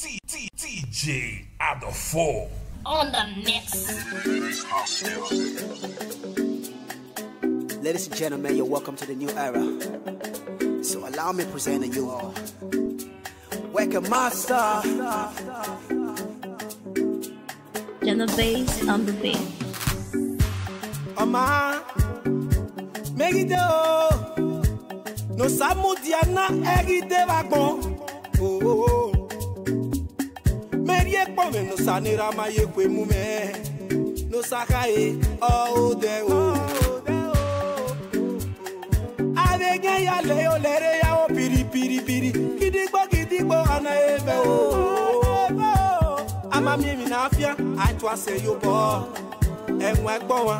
DJ at the four. On the mix. Ladies and gentlemen, you're welcome to the new era. So allow me presenting you all. Wake master. Genovese on the beat. Ama, make it No samu diana, egi de vagon. Oh. oh, oh. ye kpɔme nusa nira ma ye kpe mu mɛ nusaka ye ɔwɔ dɛ o. abege ya le yo lere ya wo piripiripiri kidigbo kidigbo ana ye bɛ o. ama mi mi na fia ato ase yo bɔ ɛŋua gbɔ wa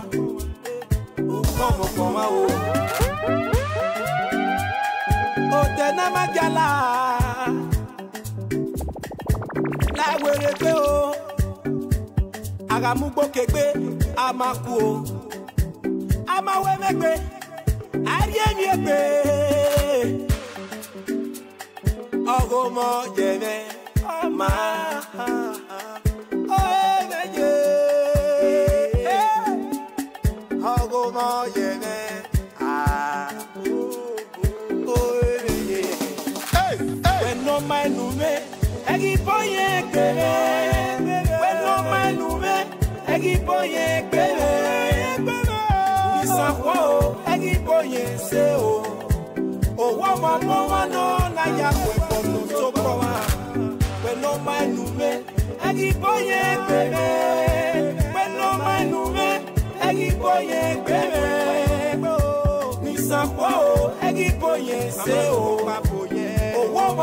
o kɔmɔ gbɔ wa o. o tɛ nama jala láwèrè pé o àràmúgbòkè gbé a máa kú o a máa wé mẹ́gbẹ́ ayé mi ègbè ọ̀rọ̀ ọmọ jẹ̀mẹ́ ọmọ ọ̀rọ̀ ọmọ jẹ̀mẹ́. ekpere wena ọmalụme egibo onye ekpere isakwa o egibo onye ese o owo mamọwa nọ na ya kwekọrọ tokọwa wena ọmalụme egibo onye ekpere wena ọmalụme egibo onye ekpere isakwa o egibo onye ese o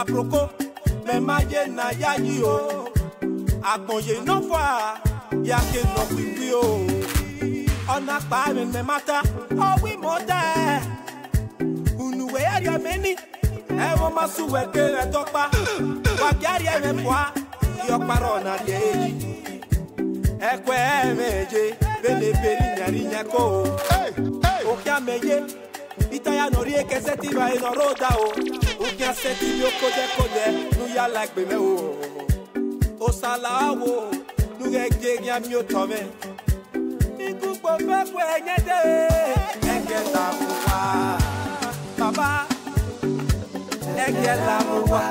aproko me maye na yayi o agbonye no fa ya ke no pipi o ona pa me me mata o wi mota unu we ari ameni e wo masu we ke re topa wa ki ari e me kwa yo paro na ye yi e kwe meje bele beri nyari o kya meye ya nori eke seti ba ino roda o Ukia seti mi okode kode nu ya like bebe o O sala wo nu ge ge gya mi o tome Iku po me kwe nye de Enge la muwa Baba Enge la muwa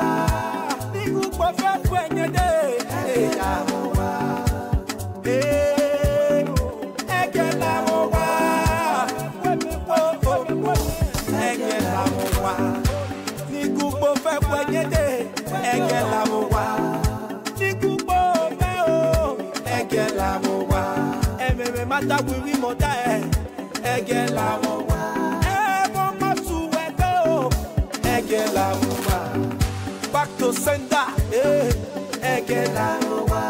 Iku po me nye de Enge la muwa pátáwìrì mọ̀dá ẹ̀ ẹ̀gẹ́ làwọn wá. ẹ̀wọ̀n má tu ẹ̀dọ́ o ẹ̀gẹ́ làwọn wá. back to sender eh, ẹ̀gẹ́ làwọn wá.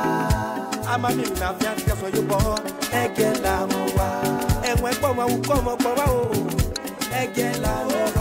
amami nà fi àti ẹ̀fọ́ yóò bọ̀ ẹ̀gẹ́ làwọn wá. ẹ̀wọ̀n ẹ̀pọ̀ ọmọ awùkọ́ ọmọ pọ̀ wá o ẹ̀gẹ́ làwọn wá.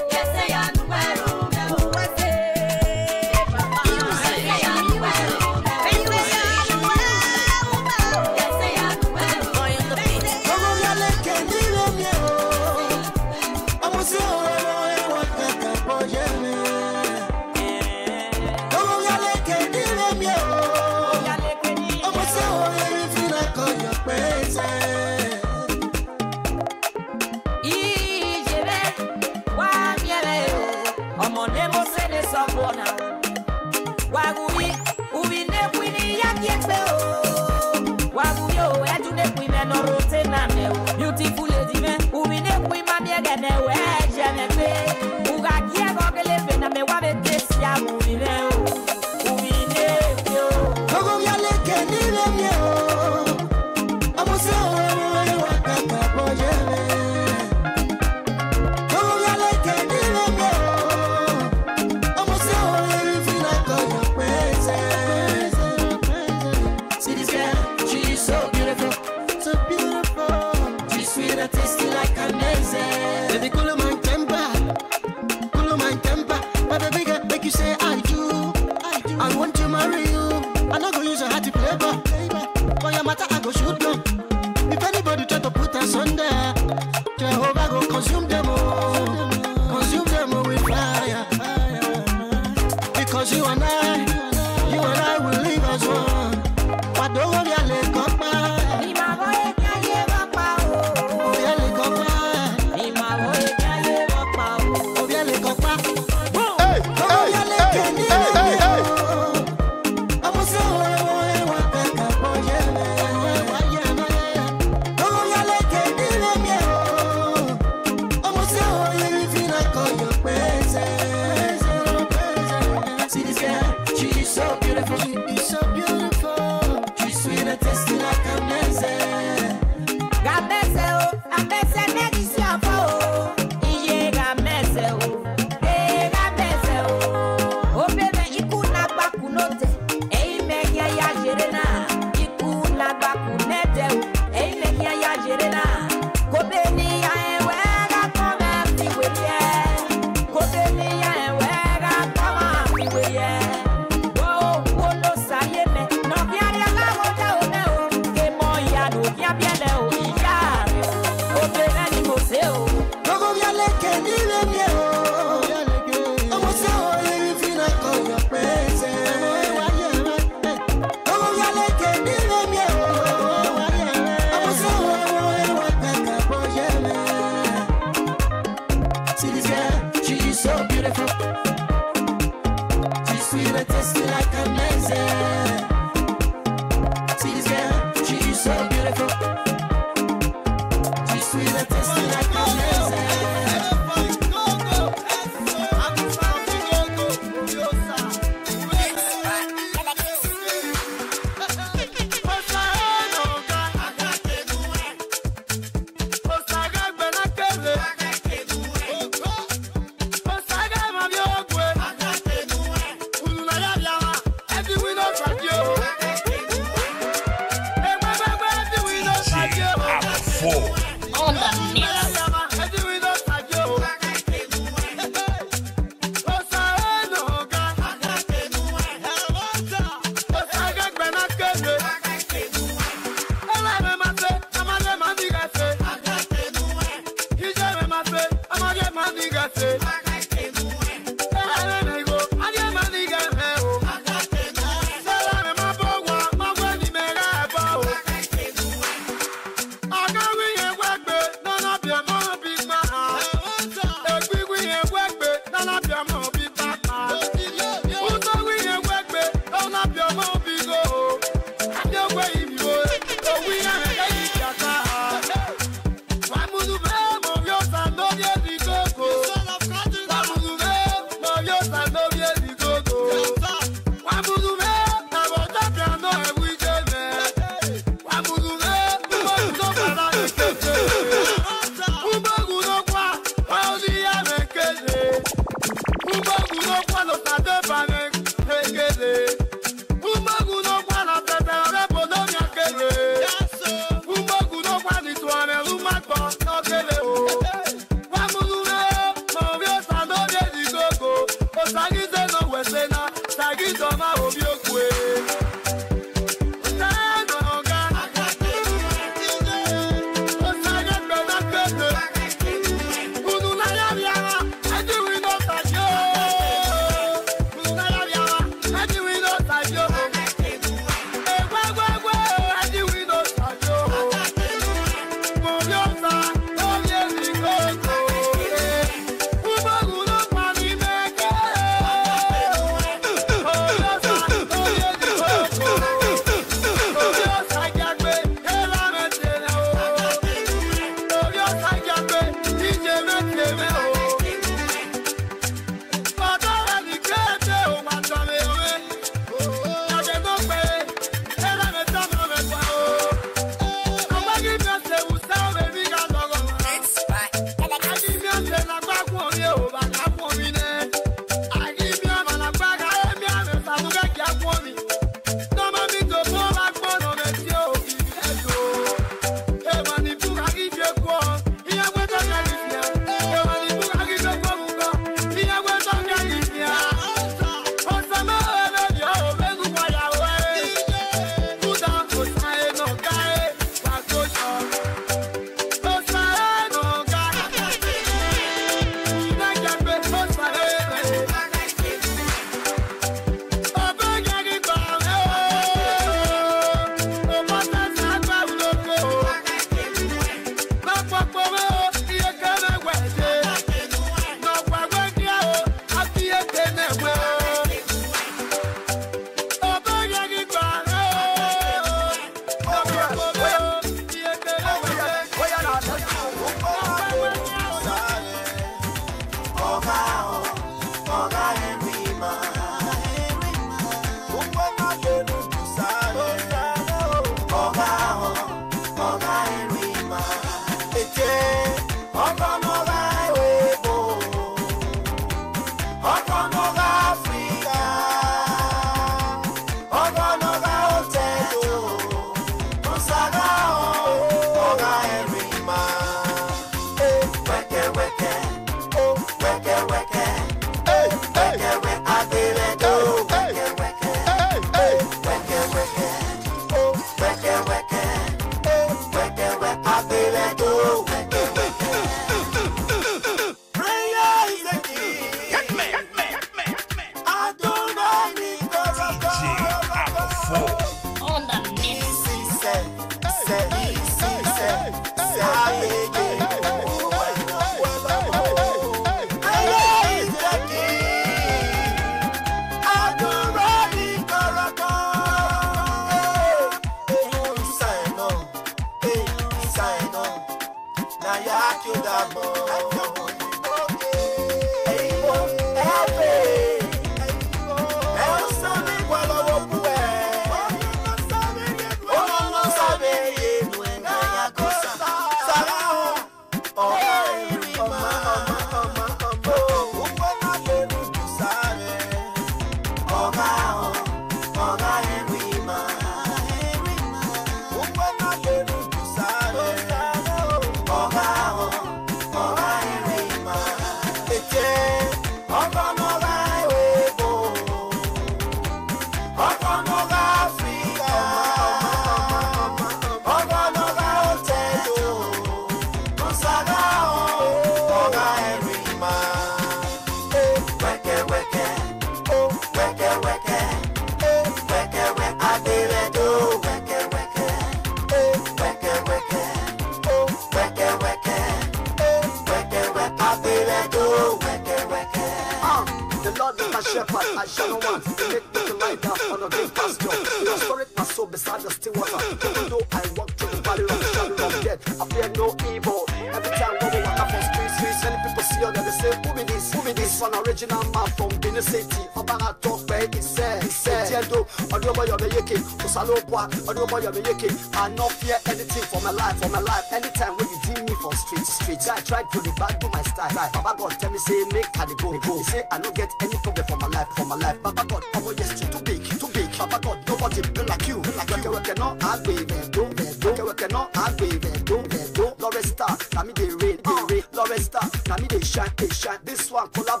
back. I don't buy your yeke. I no fear anything for my life, for my life. Anytime when you see me for street, street. I tried to the back, do my style. Right. Baba God tell me say make I go, go. He say I don't get any problem for my life, for my life. Baba God, oh yes, too, too big, too big. Baba God, nobody be like you, be like you. Weke weke no agbe vedo, vedo. Weke weke no agbe vedo, vedo. Lawrence Star, now me dey rain, dey uh. rain. Lawrence Star, na me they shine, they shine. This one collab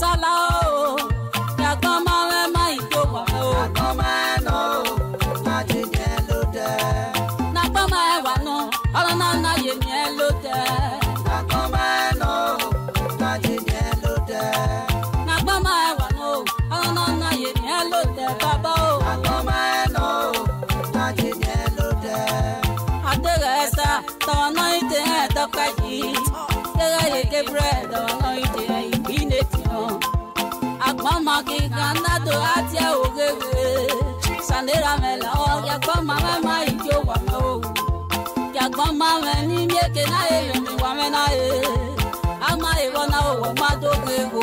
love. to atia ogege sanera me la o oh, ya koma me ma ikyo wa me o ya koma me ni mi ke na e le mi wa me na e ama e wa na o wa ma do ge o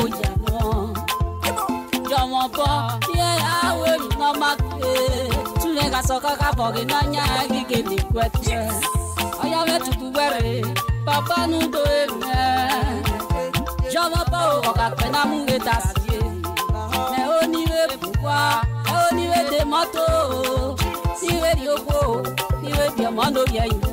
ja mo po ye ya we mi no ma ke tule ga so ka ka bo ge na nya gi ge ni kwete oya me tutu bere papa nu do e me jomo po o ka pe na mu ge ta si wa ẹ ó níwèé dè mọ́tò níwèé rí oko níwèé bí ọmọ lórí ẹ̀yìn.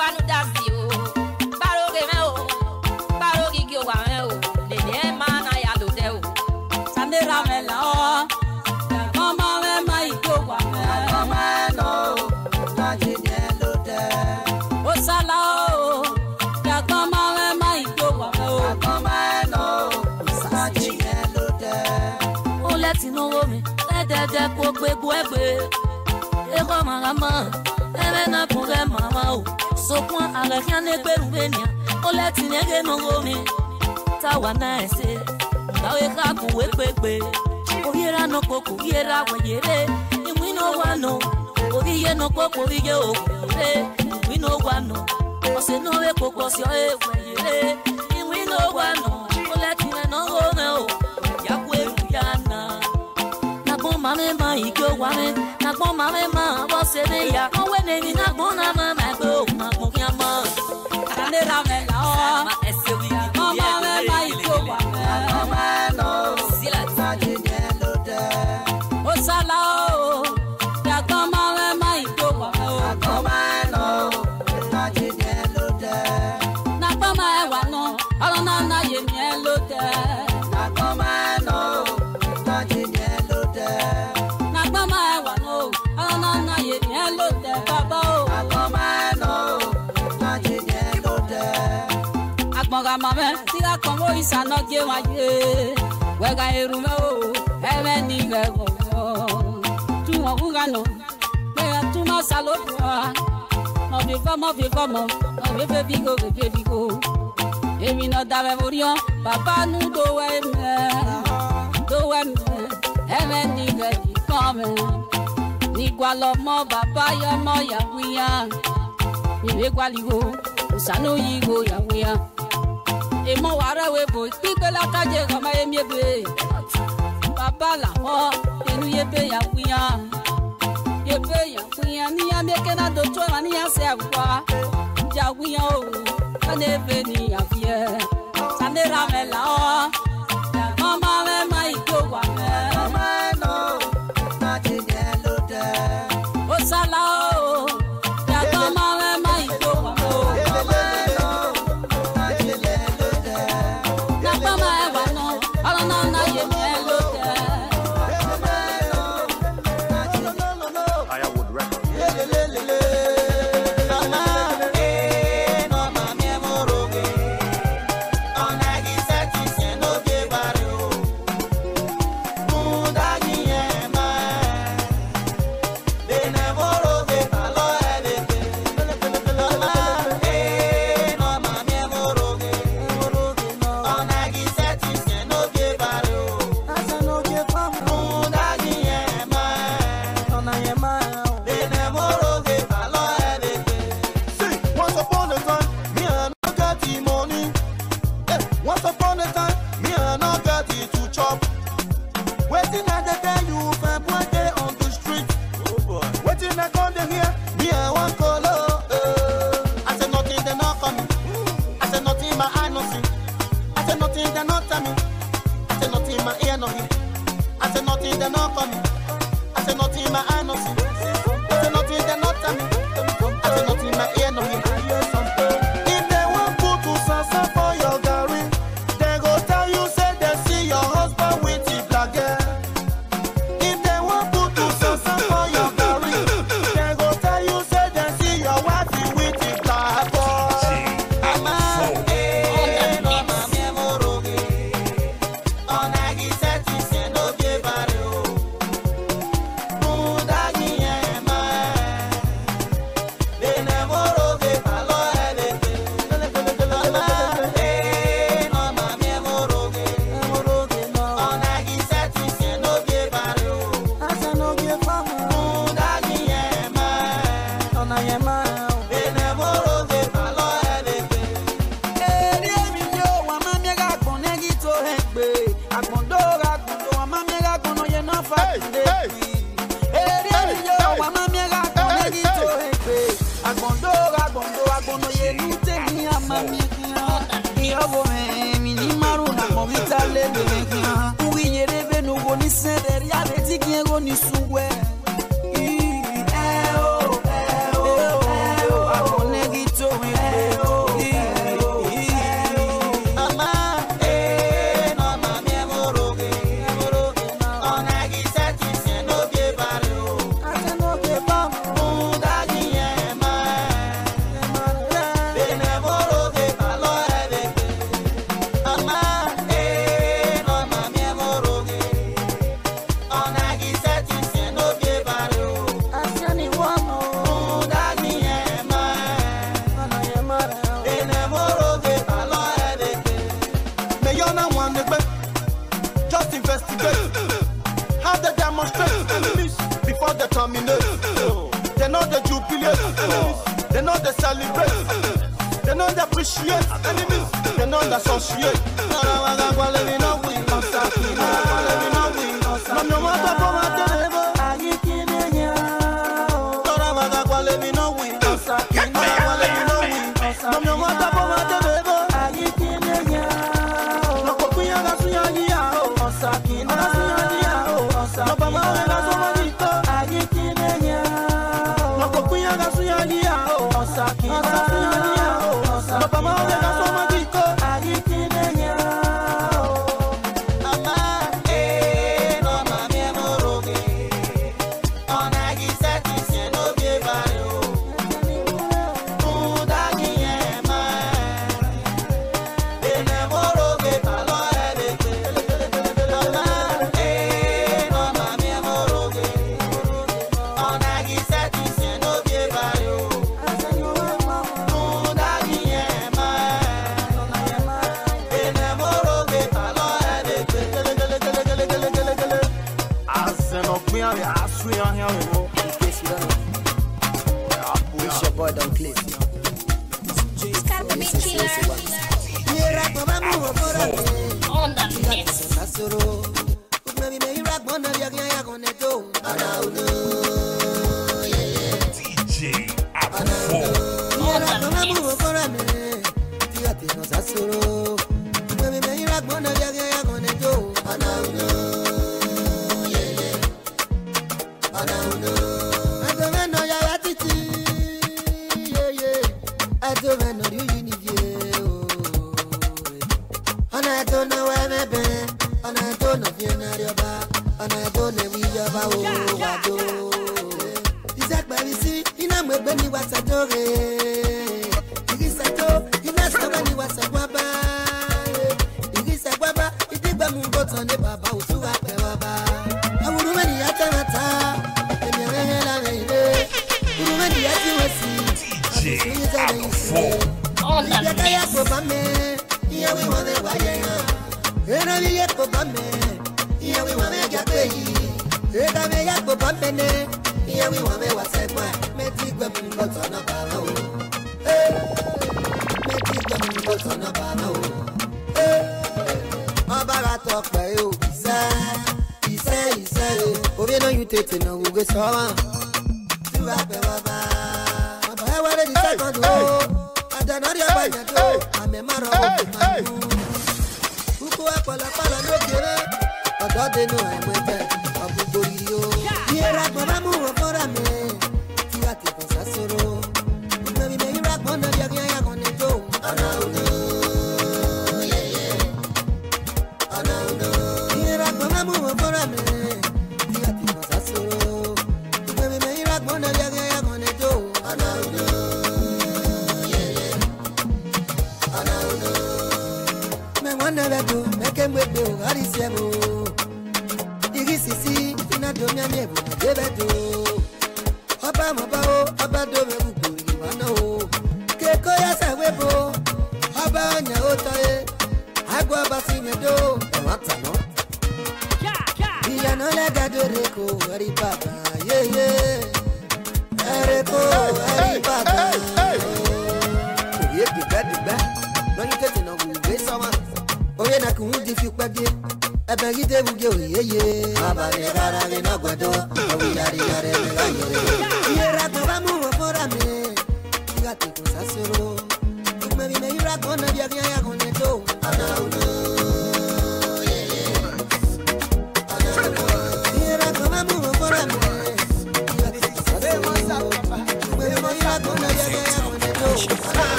wánú dá sí o gbàrógè o gbàrógìgì wà mẹ́ o lèmi o. sàmìlà mẹ́ là ọ́ ọmọ mẹ́ máa ìgò wà mẹ́. àgbọ̀n o láti ní ẹ ló tẹ́. o àgbọ̀n mọ́ mẹ́ máa ìgò wà mẹ́ o. àgbọ̀n mẹ́ lọ o láti ní ẹ ló tẹ́. o sokwa agahia na-ekperubenia oletinye gị n'ụghomi tawa na ese gaweka kụwa ekpekpe ohiere anọkpoko ohiere agwanyere imwinowano ohihe nọkpoko ohihe okwere imwinowano ọsị n'owekpoko ọsị egwanyere imwinowano oletinye n'ụghome o yakwa eru ya na nagbọ mamema ike ogwame nagbọ mamema gbọseme ya ọwe na-eri nagbọ na isa nọgye ye, wega erume o eme n'ime gbogbo tụmọ kwuga nọ mee salo salopụa nọbifọ mọbifọ mọ nọbife bigo gefe bigo èmi nọ dabe oriọ papa nu dowe me dowe me eme n'ime dikọ me n'igwalọmọ baba yọmọ yawuya ìwé gwaliwo òsànóyìí wo yawuya emo wara webo ikpikpela kaje kama emiebe baba la ho enu yebe ya kuya yebe ya kuya ni ya meke na dojo na ni ya se agwa ja kuya o ka ne be ni ya fie sanera mela o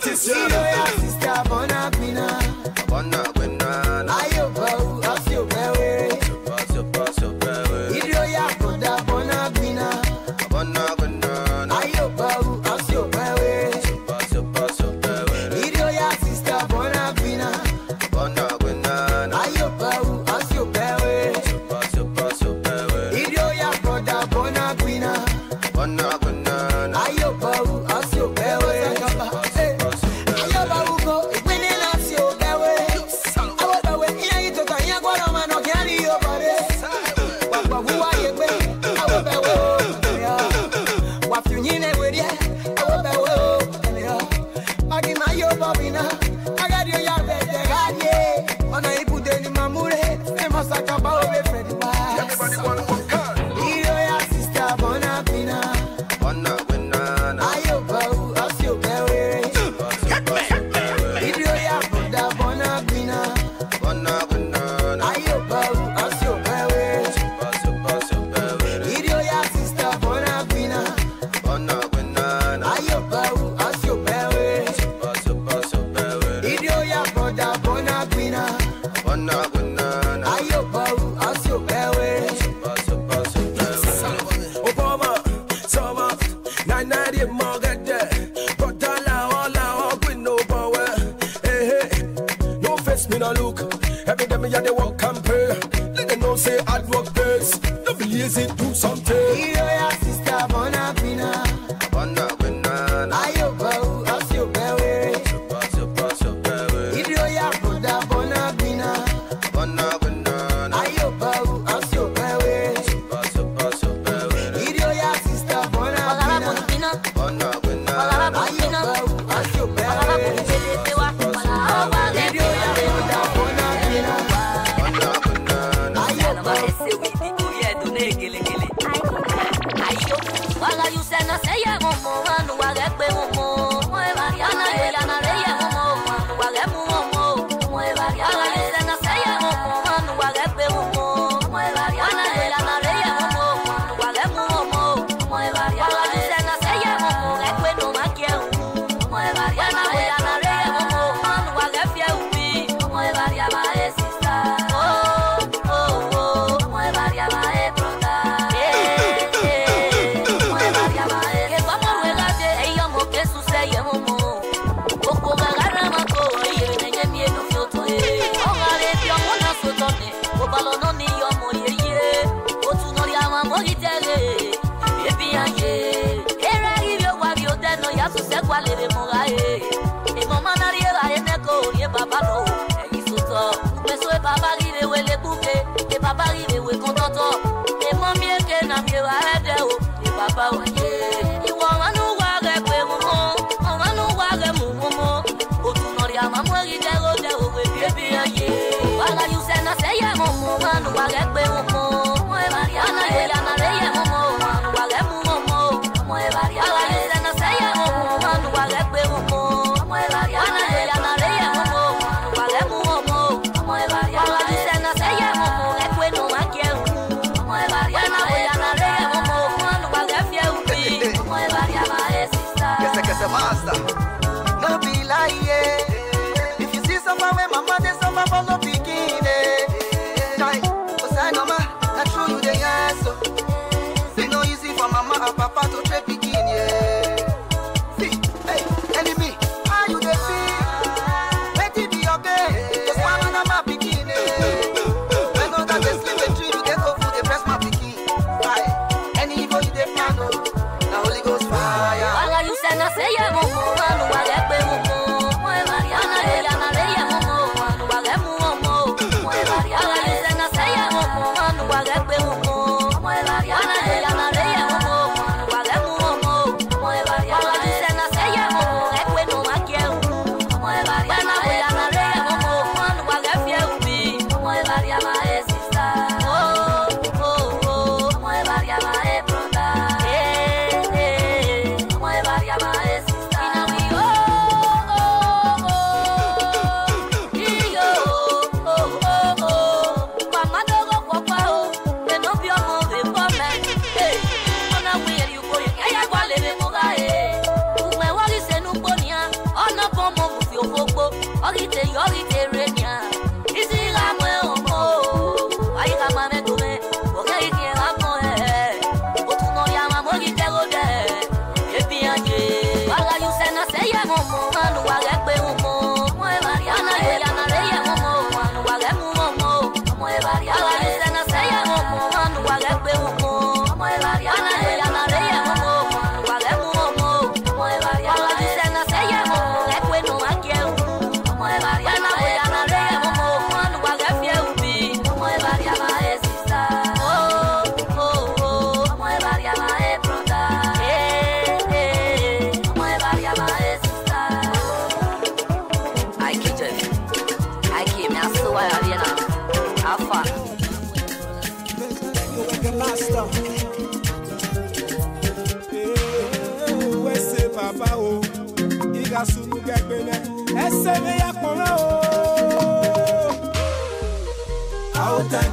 to See, your sister, Bonaguina. Bonaguina. Ayo, Bau.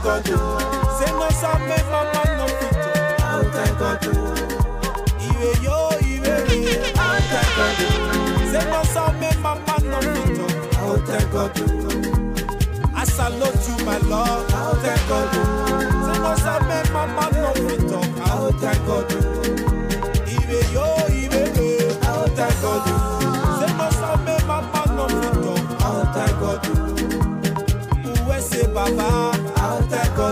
thank go do? Say no some me mama no fit. How do? Iwe yo iwe me. How I go do? Say no some me mama no fit. How I go do? I salute you my love. How I go do? Say no some fit. How do? Iwe yo iwe me. How I go do? Say no some me mama no fit. How do? se baba.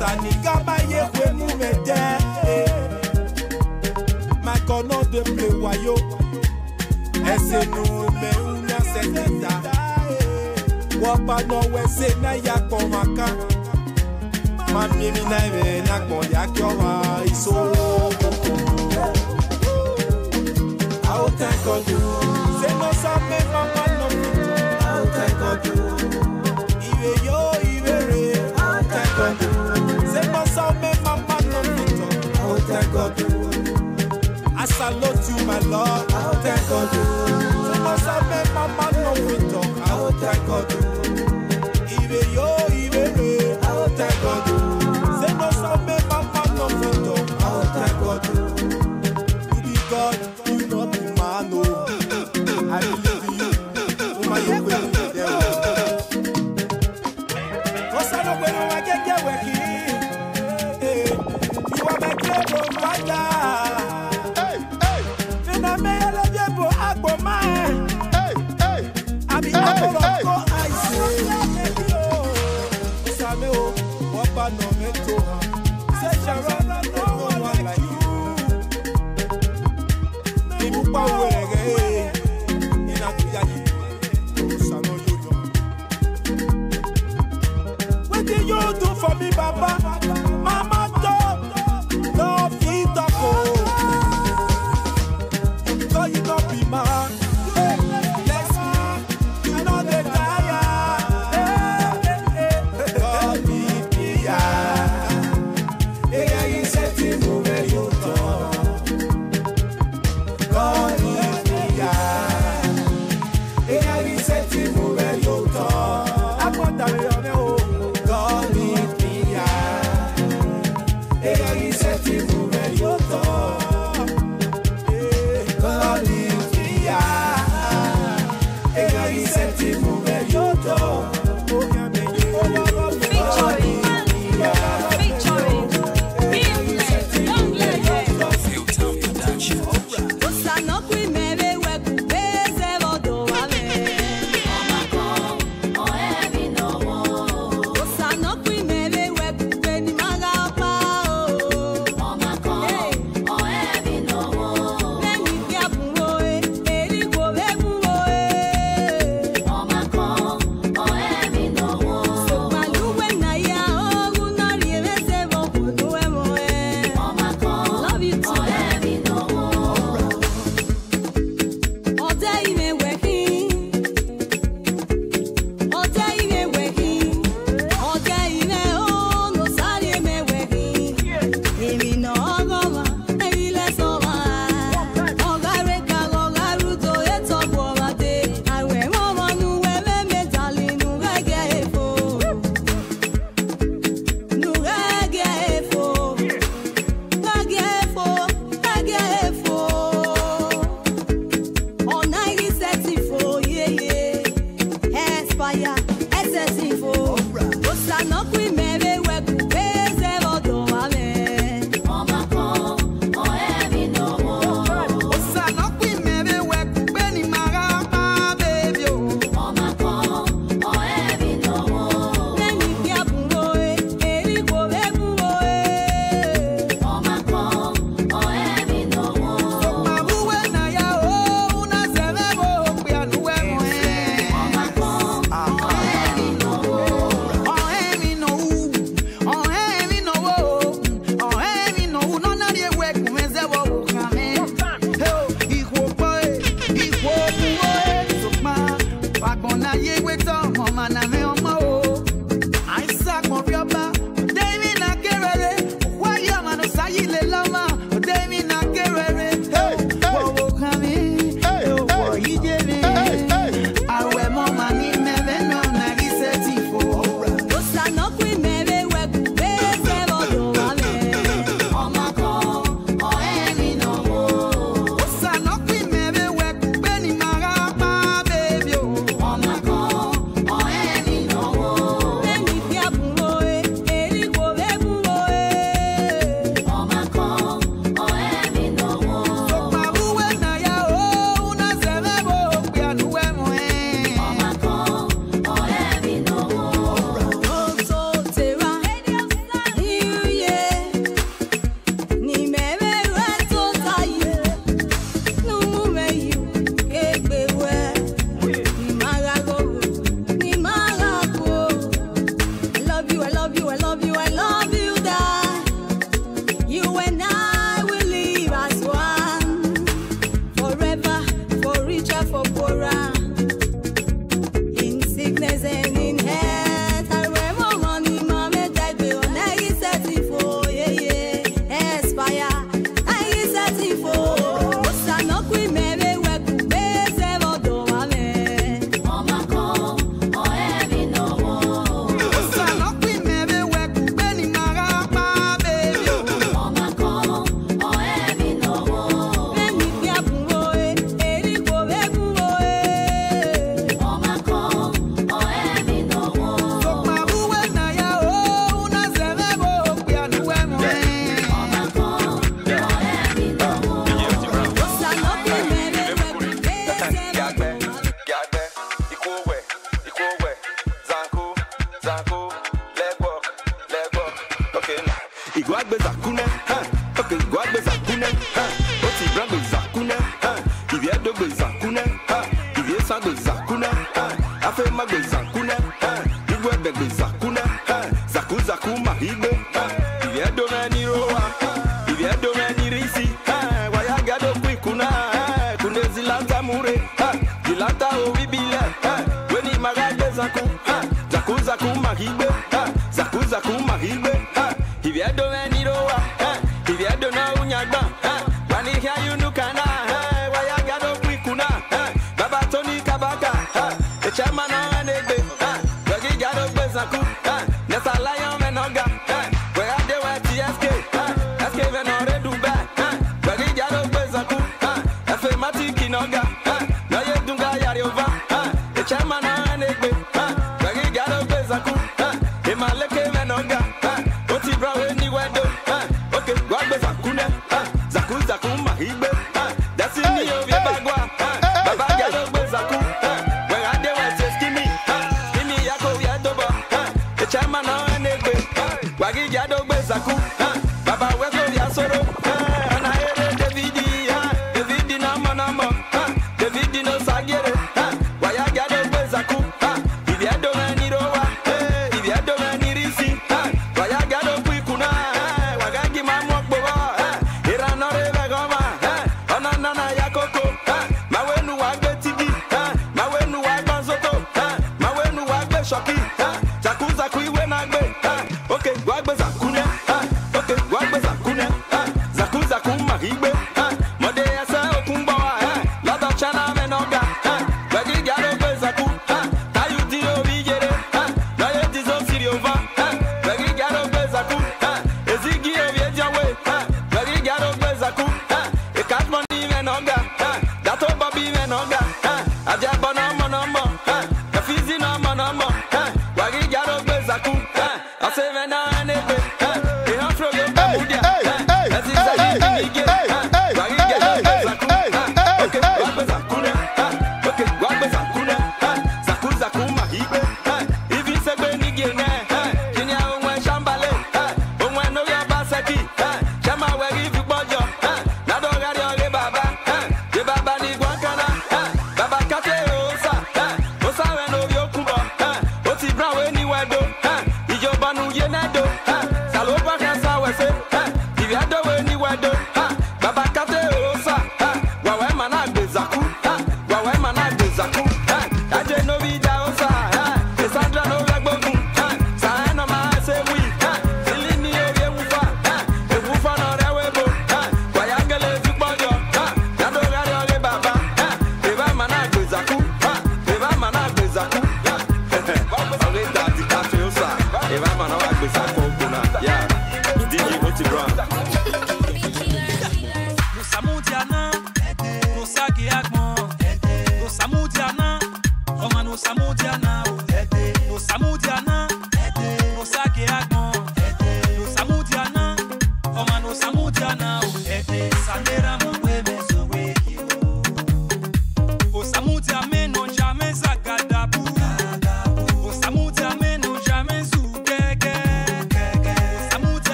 Sanika Mayekwe Moumete Maintenant de Plewayo Ese nou me unya seneta Wapa no wese na yako maka Mamimi na ime na kmoya kiowa iso Ao tenko Se no sa mama no Ao tenko du salute you, my Lord. I'll thank God. So much I make my man no winter. I'll thank God. Even your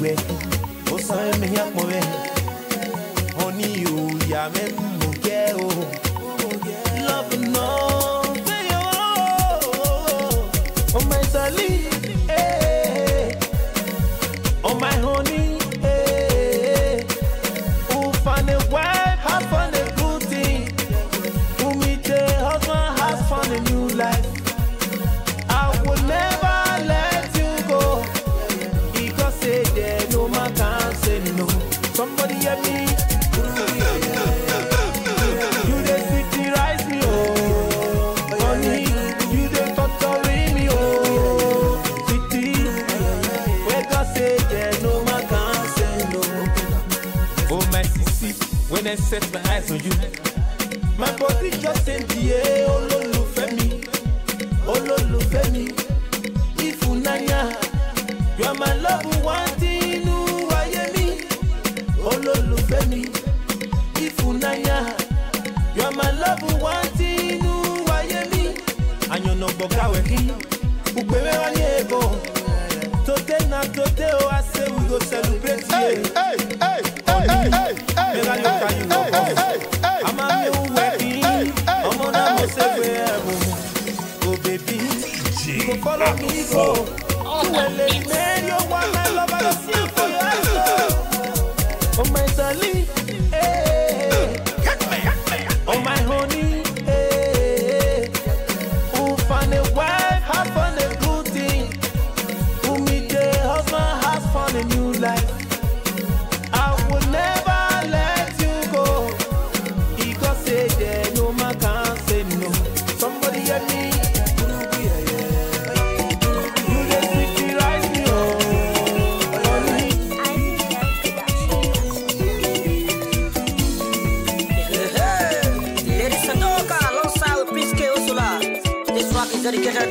we. Osan mi akmo we. Honey, you ya eyes on you. My body just in the air. Omezali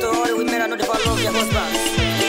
to all the women and not the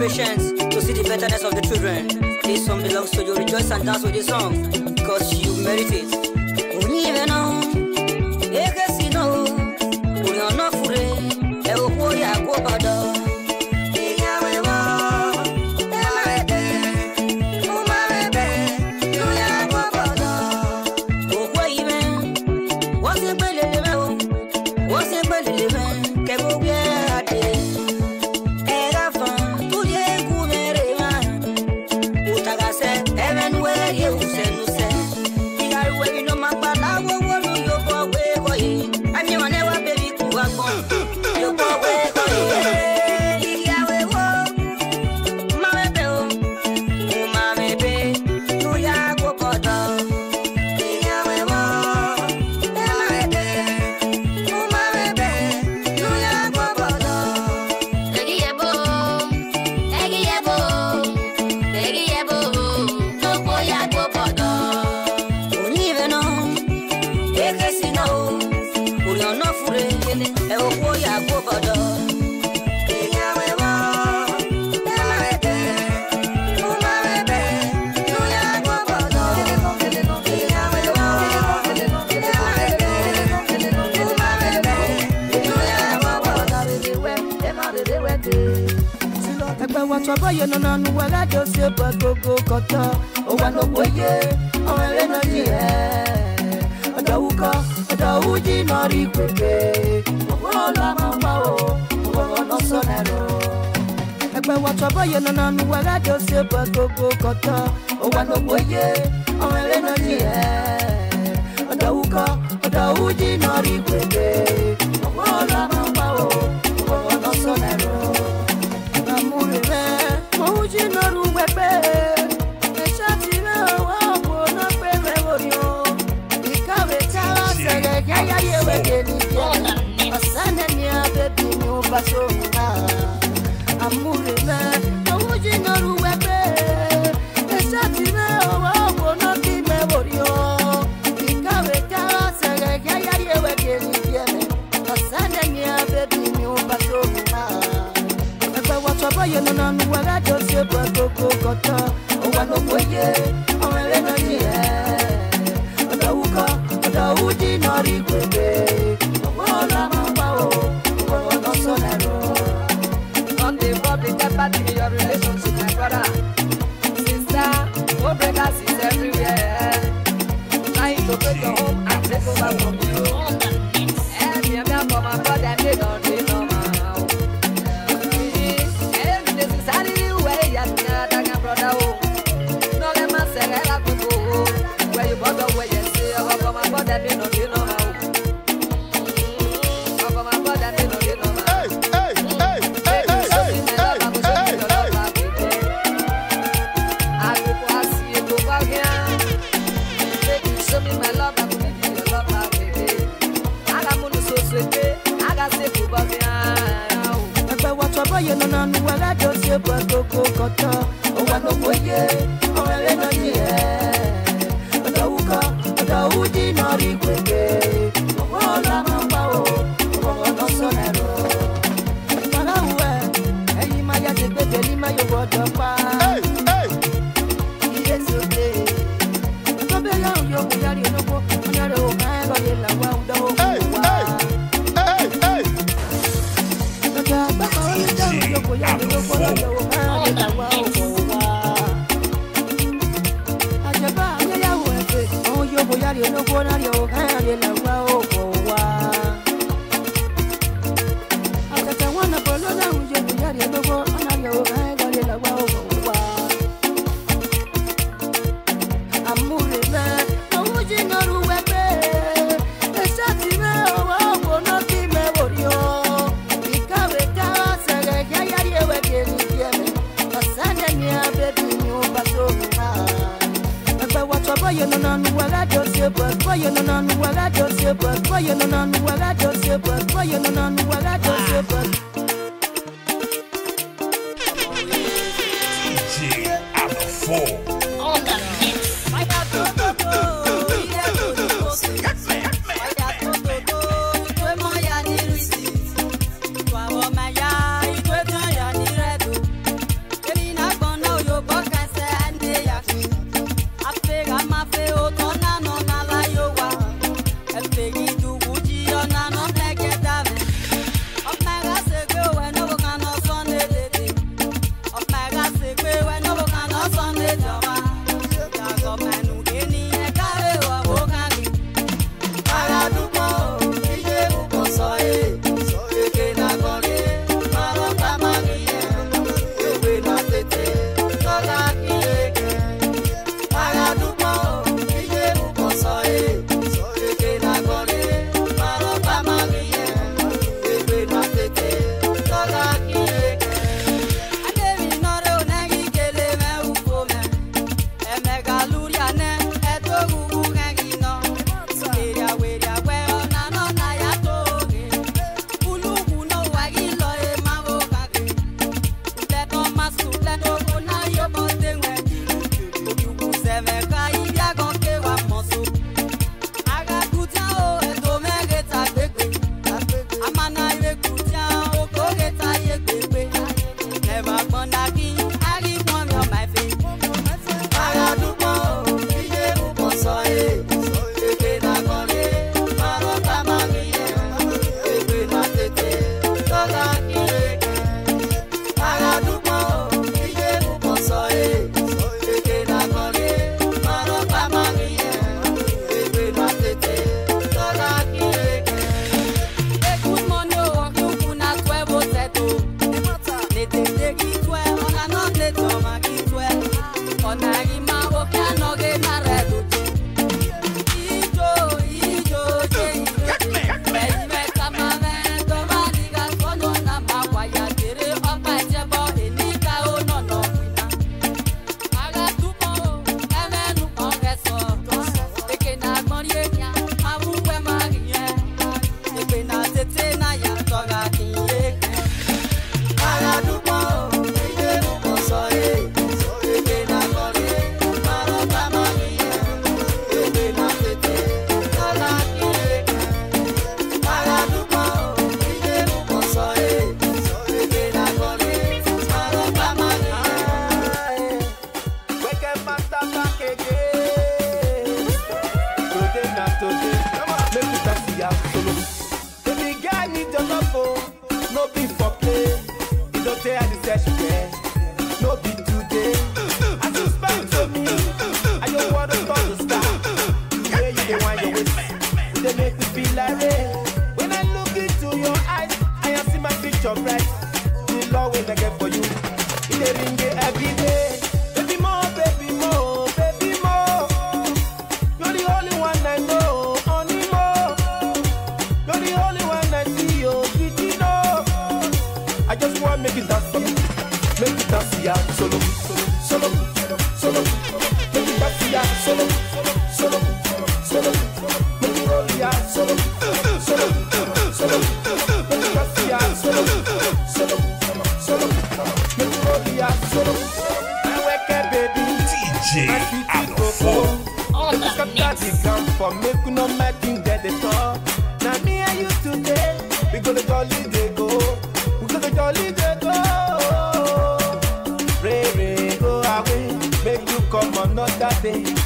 patience to see the betterness of the children. This song belongs to you. Rejoice and dance with this song because you merit it. asonga amure me me me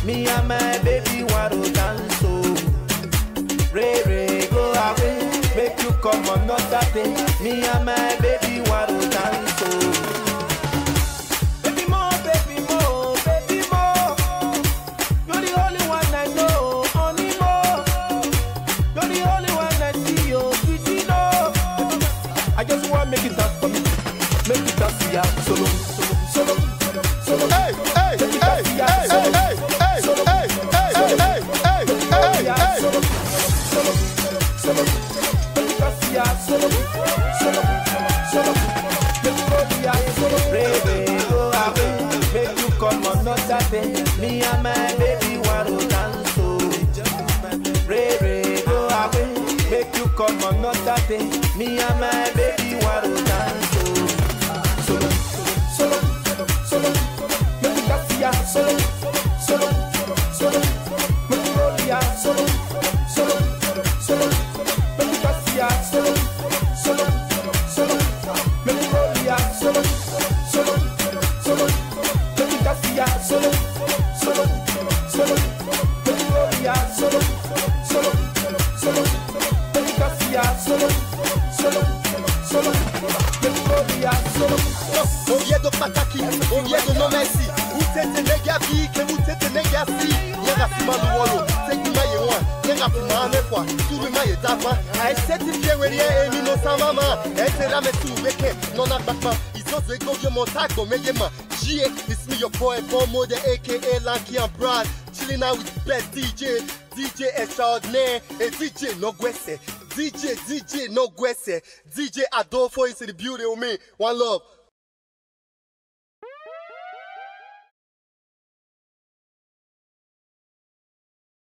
me and my baby want to dance Ray, oh. Ray, go away, make you come another day. Me and my baby. love